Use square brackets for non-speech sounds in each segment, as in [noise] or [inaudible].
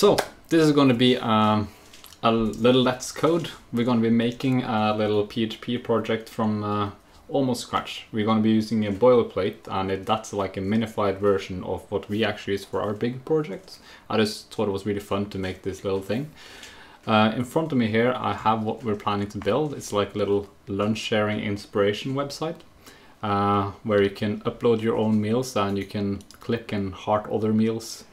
So this is going to be um, a little Let's Code. We're going to be making a little PHP project from uh, almost scratch. We're going to be using a boilerplate and it, that's like a minified version of what we actually use for our big projects. I just thought it was really fun to make this little thing. Uh, in front of me here I have what we're planning to build. It's like a little lunch sharing inspiration website uh, where you can upload your own meals and you can click and heart other meals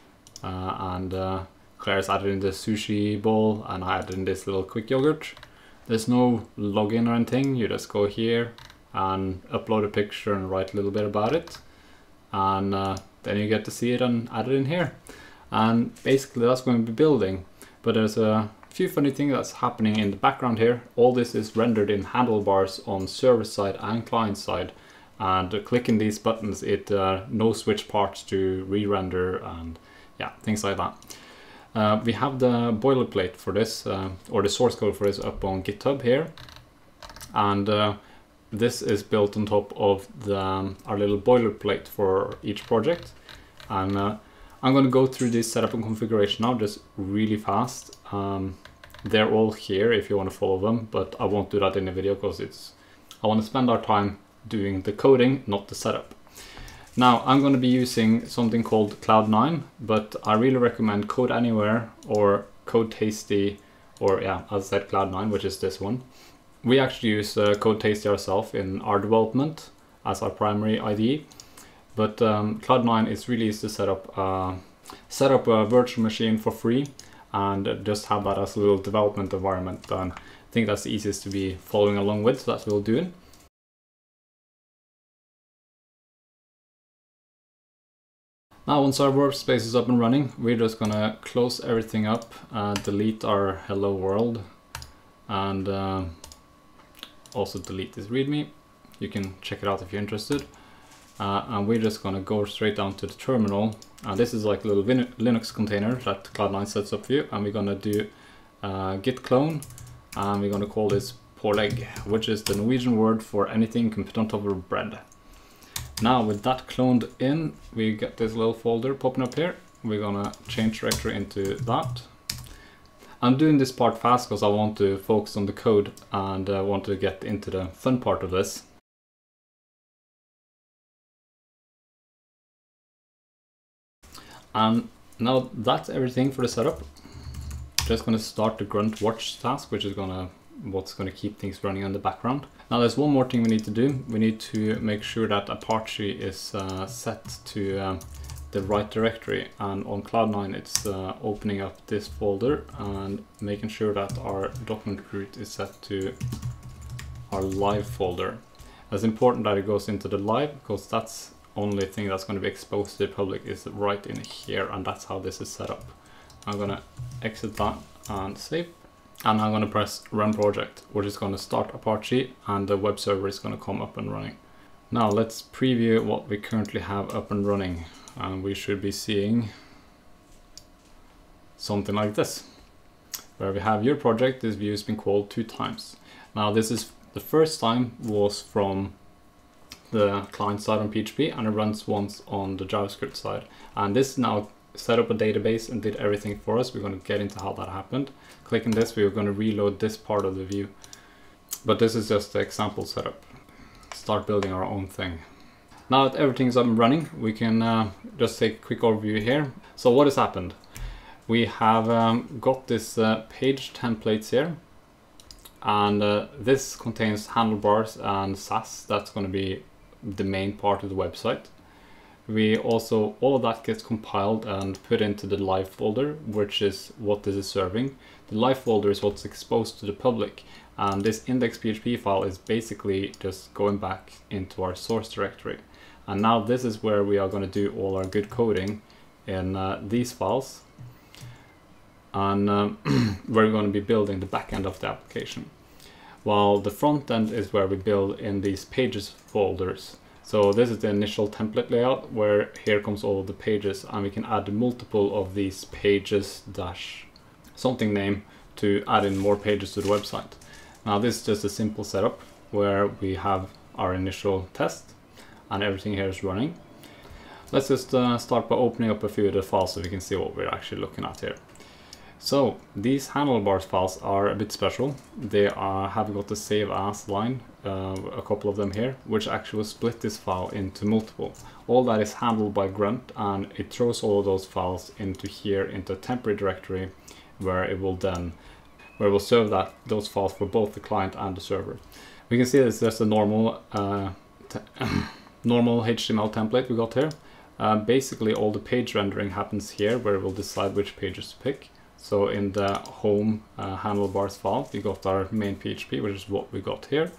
uh, and uh, Claire's added in the sushi bowl and I added in this little quick yogurt. There's no login or anything, you just go here and upload a picture and write a little bit about it. And uh, then you get to see it and add it in here. And basically that's going to be building. But there's a few funny things that's happening in the background here. All this is rendered in handlebars on server side and client side. And clicking these buttons it uh, knows which parts to re-render and yeah things like that uh, we have the boilerplate for this uh, or the source code for this up on github here and uh, this is built on top of the, um, our little boilerplate for each project. And uh, I'm going to go through this setup and configuration now just really fast. Um, they're all here if you want to follow them, but I won't do that in the video because it's I want to spend our time doing the coding, not the setup. Now I'm going to be using something called Cloud9, but I really recommend Code Anywhere or Code Tasty, or yeah, as I said Cloud9, which is this one we actually use uh, Code Tasty ourselves in our development as our primary IDE. But um, Cloud9 is really easy to set up, uh, set up a virtual machine for free and just have that as a little development environment. And I think that's the easiest to be following along with, so that's what we'll do. Now once our workspace is up and running, we're just gonna close everything up, uh, delete our hello world, and uh, also delete this readme. You can check it out if you're interested. Uh, and we're just gonna go straight down to the terminal. And uh, this is like a little Linux container that Cloud9 sets up for you. And we're gonna do uh, git clone. And we're gonna call this pålegg, which is the Norwegian word for anything you can put on top of bread. Now with that cloned in, we get this little folder popping up here. We're gonna change directory into that. I'm doing this part fast because I want to focus on the code and I uh, want to get into the fun part of this. And now that's everything for the setup. Just gonna start the grunt watch task, which is gonna what's gonna keep things running in the background. Now there's one more thing we need to do. We need to make sure that Apache is uh, set to um, the right directory and on Cloud9 it's uh, opening up this folder and making sure that our document root is set to our live folder. It's important that it goes into the live because that's only thing that's going to be exposed to the public is right in here and that's how this is set up. I'm going to exit that and save and I'm going to press run project which is going to start Apache and the web server is going to come up and running. Now let's preview what we currently have up and running and we should be seeing something like this. Where we have your project this view has been called two times. Now this is the first time was from the client side on PHP and it runs once on the JavaScript side. And this now set up a database and did everything for us we're going to get into how that happened clicking this we're going to reload this part of the view but this is just the example setup start building our own thing now that everything's up and running, we can uh, just take a quick overview here. So what has happened? We have um, got this uh, page templates here. And uh, this contains handlebars and Sass. That's going to be the main part of the website. We also, all of that gets compiled and put into the live folder, which is what this is serving. The live folder is what's exposed to the public. And this index.php file is basically just going back into our source directory. And now this is where we are going to do all our good coding in uh, these files. And um, [clears throat] where we're going to be building the back end of the application. While the front end is where we build in these pages folders. So this is the initial template layout where here comes all of the pages and we can add multiple of these pages dash something name to add in more pages to the website. Now this is just a simple setup where we have our initial test and everything here is running. Let's just uh, start by opening up a few of the files so we can see what we're actually looking at here. So these handlebars files are a bit special. They are, have got the save as line, uh, a couple of them here, which actually split this file into multiple. All that is handled by Grunt and it throws all of those files into here into a temporary directory where it will then where it will serve that those files for both the client and the server. We can see it's just a normal uh, [coughs] normal HTML template we got here. Uh, basically all the page rendering happens here where we'll decide which pages to pick. So in the home uh, handlebars file, we got our main PHP, which is what we got here.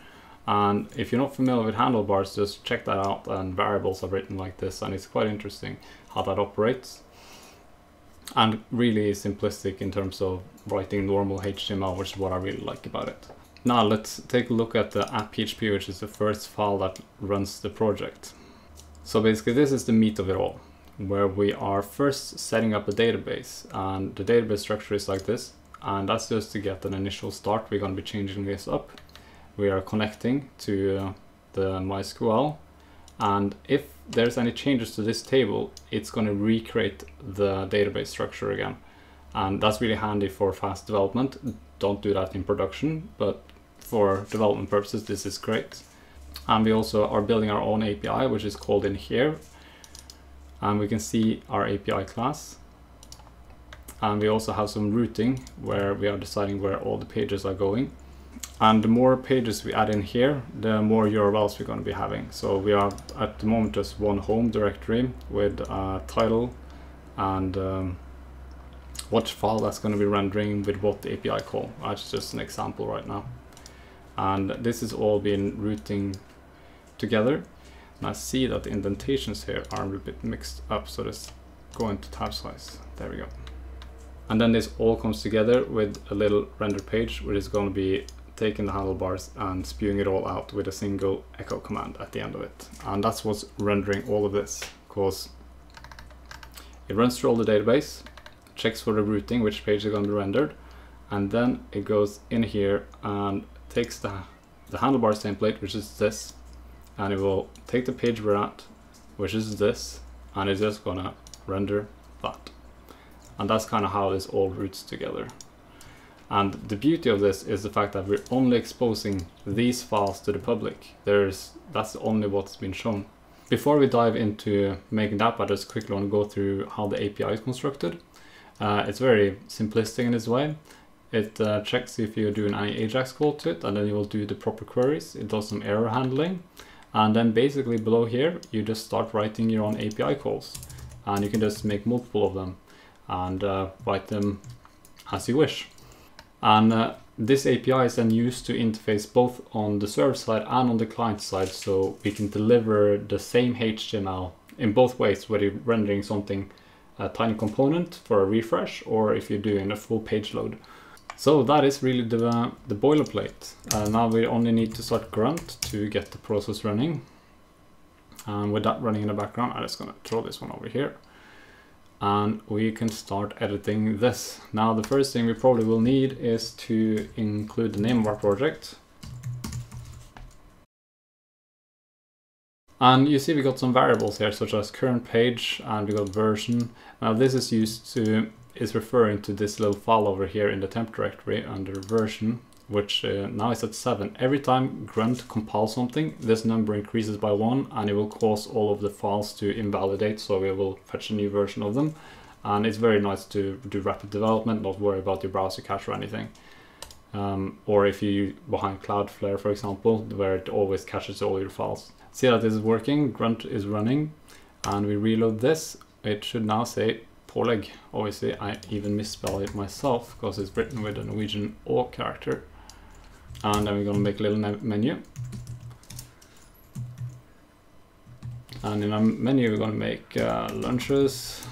And if you're not familiar with handlebars, just check that out. And variables are written like this, and it's quite interesting how that operates. And really simplistic in terms of writing normal HTML, which is what I really like about it. Now let's take a look at the app.php, which is the first file that runs the project. So basically this is the meat of it all where we are first setting up a database. And the database structure is like this. And that's just to get an initial start. We're going to be changing this up. We are connecting to uh, the MySQL. And if there's any changes to this table it's going to recreate the database structure again. And that's really handy for fast development. Don't do that in production but for development purposes this is great. And we also are building our own API which is called in here and we can see our API class. And we also have some routing where we are deciding where all the pages are going. And the more pages we add in here the more URLs we're going to be having. So we are at the moment just one home directory with a title and um, what file that's going to be rendering with what API call. That's just an example right now. And this is all been routing together and I see that the indentations here are a bit mixed up, so let's go into tab size. There we go. And then this all comes together with a little render page, which is going to be taking the handlebars and spewing it all out with a single echo command at the end of it. And that's what's rendering all of this, because it runs through all the database, checks for the routing, which page is going to be rendered, and then it goes in here and takes the, the handlebars template, which is this, and it will take the page we're at, which is this, and it's just gonna render that. And that's kind of how this all roots together. And the beauty of this is the fact that we're only exposing these files to the public. There's That's only what's been shown. Before we dive into making that, I just quickly want to go through how the API is constructed. Uh, it's very simplistic in this way. It uh, checks if you're doing any AJAX call to it, and then you will do the proper queries. It does some error handling, and then basically below here, you just start writing your own API calls. And you can just make multiple of them and uh, write them as you wish. And uh, this API is then used to interface both on the server side and on the client side so we can deliver the same HTML in both ways, whether you're rendering something a tiny component for a refresh or if you're doing a full page load. So that is really the, the boilerplate. Uh, now we only need to start grunt to get the process running. And with that running in the background, I'm just gonna throw this one over here. And we can start editing this. Now the first thing we probably will need is to include the name of our project. And you see we got some variables here such as current page and we got version. Now this is used to is referring to this little file over here in the temp directory under version, which uh, now is at 7. Every time grunt compiles something, this number increases by 1 and it will cause all of the files to invalidate, so we will fetch a new version of them. And it's very nice to do rapid development, not worry about your browser cache or anything. Um, or if you behind Cloudflare, for example, where it always caches all your files. See that this is working, grunt is running, and we reload this. It should now say Pålegg. Obviously, I even misspell it myself because it's written with a Norwegian O character. And then we're going to make a little menu. And in our menu, we're going to make uh, lunches,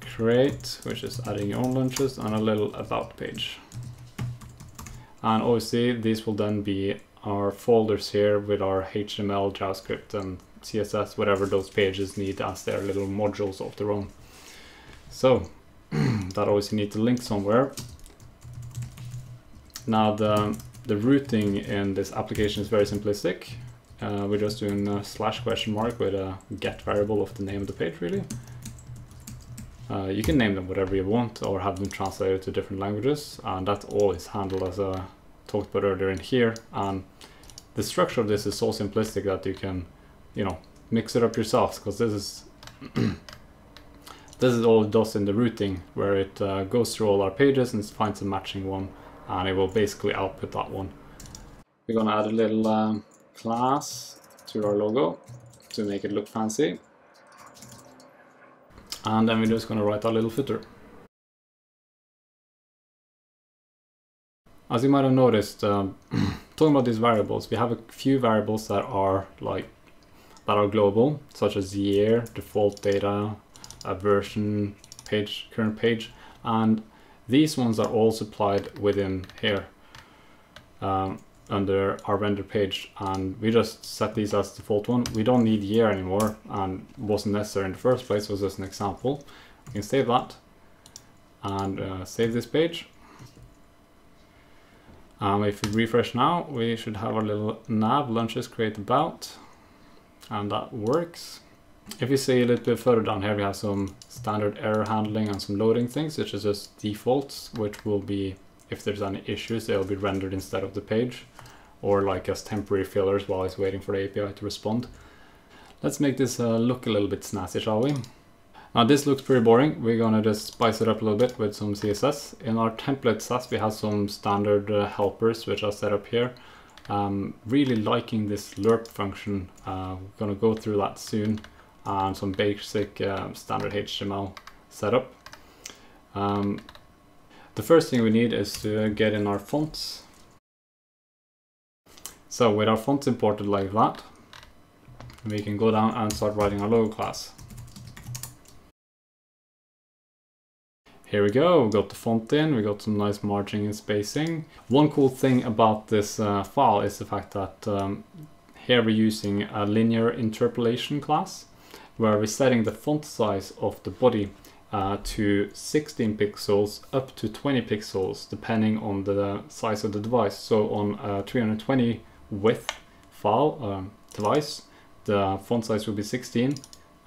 create, which is adding your own lunches, and a little about page. And obviously, these will then be our folders here with our HTML, JavaScript, and CSS, whatever those pages need as their little modules of their own. So [clears throat] that always need to link somewhere. Now the, the routing in this application is very simplistic. Uh, we're just doing a slash question mark with a get variable of the name of the page really. Uh, you can name them whatever you want or have them translated to different languages and that all is handled as I talked about earlier in here and the structure of this is so simplistic that you can you know mix it up yourselves because this is [clears throat] this is all it does in the routing where it uh, goes through all our pages and finds a matching one and it will basically output that one. We're gonna add a little um, class to our logo to make it look fancy and then we're just gonna write our little footer. As you might have noticed, um, [clears throat] talking about these variables, we have a few variables that are like that are global, such as year, default data, a version, page, current page, and these ones are all supplied within here um, under our render page, and we just set these as default one. We don't need year anymore, and wasn't necessary in the first place. Was just an example. We can save that and uh, save this page. Um, if we refresh now, we should have our little nav launches create about, and that works. If you see a little bit further down here, we have some standard error handling and some loading things, which is just defaults, which will be, if there's any issues, they'll be rendered instead of the page, or like as temporary fillers while it's waiting for the API to respond. Let's make this uh, look a little bit snazzy, shall we? Now this looks pretty boring. We're gonna just spice it up a little bit with some CSS. In our template Sass, we have some standard uh, helpers which are set up here. Um, really liking this lerp function. Uh, we're gonna go through that soon and some basic uh, standard HTML setup. Um, the first thing we need is to get in our fonts. So with our fonts imported like that, we can go down and start writing our logo class. Here we go, We've got the font in, We've got some nice margin and spacing. One cool thing about this uh, file is the fact that um, here we're using a linear interpolation class where we're setting the font size of the body uh, to 16 pixels up to 20 pixels depending on the size of the device. So on a 320 width file um, device, the font size will be 16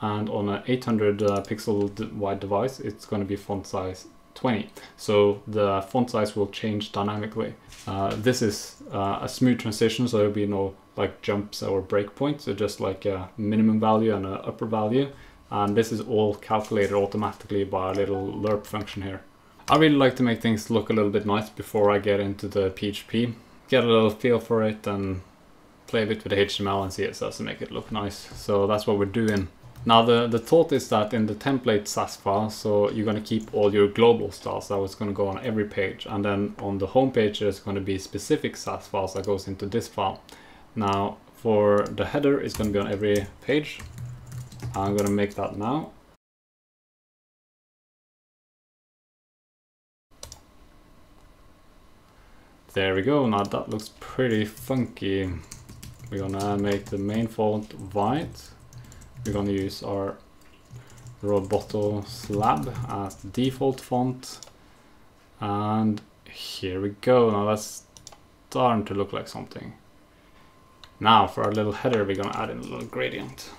and on an 800 uh, pixel wide device it's going to be font size 20 so the font size will change dynamically. Uh, this is uh, a smooth transition so there'll be no like jumps or breakpoints so just like a minimum value and an upper value. And this is all calculated automatically by a little lerp function here. I really like to make things look a little bit nice before I get into the PHP get a little feel for it and play a bit with the HTML and CSS to make it look nice. So that's what we're doing now the, the thought is that in the template Sass file, so you're going to keep all your global styles that was going to go on every page. And then on the home page, there's going to be specific Sass files that goes into this file. Now for the header, it's going to be on every page. I'm going to make that now. There we go. Now that looks pretty funky. We're going to make the main font white we're going to use our Roboto slab as the default font. And here we go. Now that's starting to look like something. Now for our little header, we're going to add in a little gradient.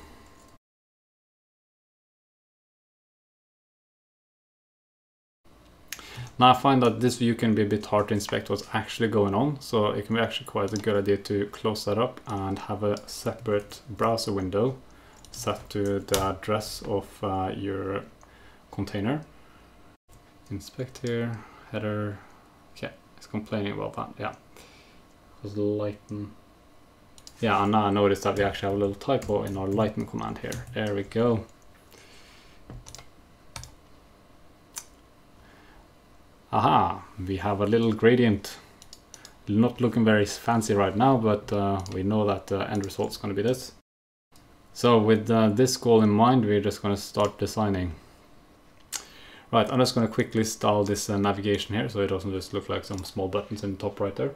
Now I find that this view can be a bit hard to inspect what's actually going on, so it can be actually quite a good idea to close that up and have a separate browser window set to the address of uh, your container. Inspect here, header. Okay, it's complaining about that. Yeah, because lighten. Yeah, and now I noticed that we actually have a little typo in our lighten command here. There we go. Aha, we have a little gradient. Not looking very fancy right now, but uh, we know that the end result is going to be this. So with uh, this goal in mind, we're just going to start designing. Right, I'm just going to quickly style this uh, navigation here so it doesn't just look like some small buttons in the top right there.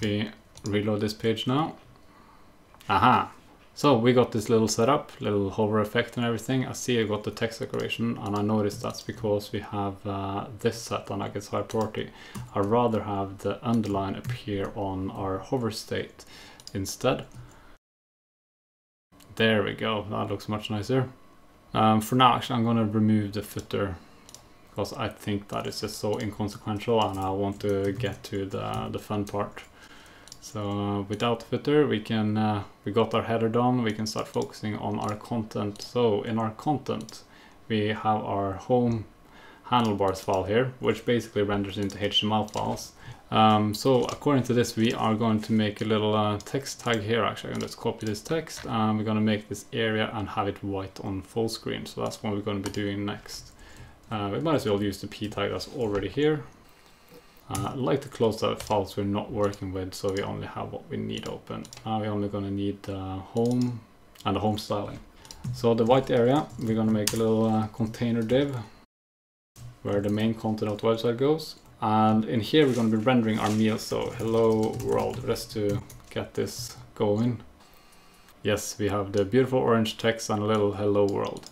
We reload this page now. Aha! So we got this little setup, little hover effect and everything. I see I got the text decoration and I noticed that's because we have uh, this set on gets high priority. I'd rather have the underline appear on our hover state instead. There we go, that looks much nicer. Um, for now, actually, I'm gonna remove the footer because I think that is just so inconsequential and I want to get to the, the fun part. So uh, without footer, we can uh, we got our header done. We can start focusing on our content. So in our content, we have our home handlebars file here, which basically renders into HTML files. Um, so according to this, we are going to make a little uh, text tag here. Actually, to copy this text and we're going to make this area and have it white on full screen. So that's what we're going to be doing next. Uh, we might as well use the p tag that's already here. Uh, like to close the files we're not working with so we only have what we need open. Now we're only going to need the home and the home styling. So the white area, we're going to make a little uh, container div where the main content of the website goes. And in here we're going to be rendering our meal. So hello world, just to get this going. Yes, we have the beautiful orange text and a little hello world.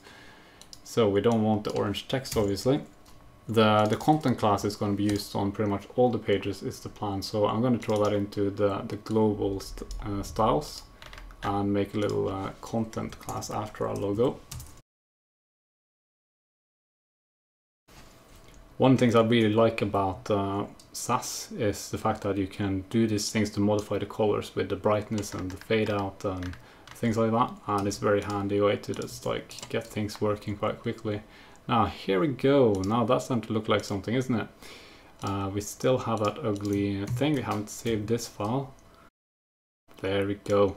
So we don't want the orange text obviously. The, the content class is going to be used on pretty much all the pages is the plan. So I'm going to throw that into the, the global st uh, styles and make a little uh, content class after our logo. One of the things I really like about uh, Sass is the fact that you can do these things to modify the colors with the brightness and the fade out and things like that and it's very handy way to just like get things working quite quickly. Now here we go, now that's starting to look like something isn't it? Uh, we still have that ugly thing, we haven't saved this file. There we go.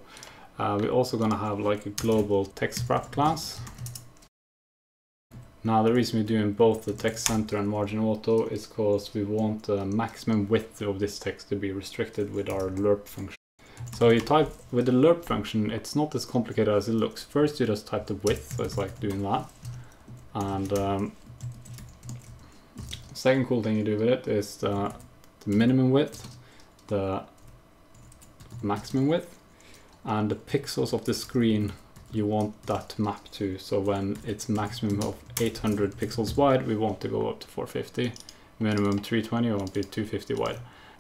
Uh, we're also gonna have like a global text wrap class now the reason we're doing both the text center and margin auto is because we want the maximum width of this text to be restricted with our lerp function. So you type with the lerp function, it's not as complicated as it looks. First you just type the width, so it's like doing that. And um, second cool thing you do with it is the, the minimum width, the maximum width, and the pixels of the screen you want that to map to. So when it's maximum of 800 pixels wide, we want to go up to 450. Minimum 320, we want to be 250 wide.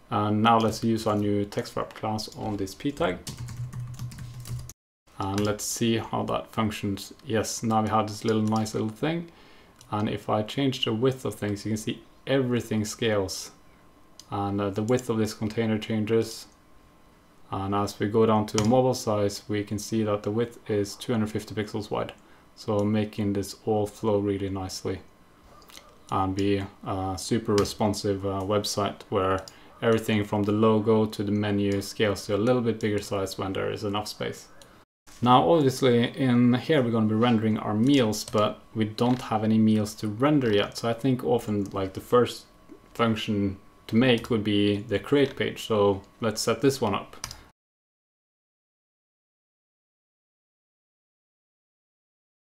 And now let's use our new text wrap class on this p tag. And let's see how that functions. Yes, now we have this little nice little thing. And if I change the width of things, you can see everything scales. And uh, the width of this container changes, and as we go down to a mobile size, we can see that the width is 250 pixels wide. So making this all flow really nicely and be a super responsive uh, website where everything from the logo to the menu scales to a little bit bigger size when there is enough space. Now obviously in here we're going to be rendering our meals but we don't have any meals to render yet so I think often like the first function to make would be the create page so let's set this one up.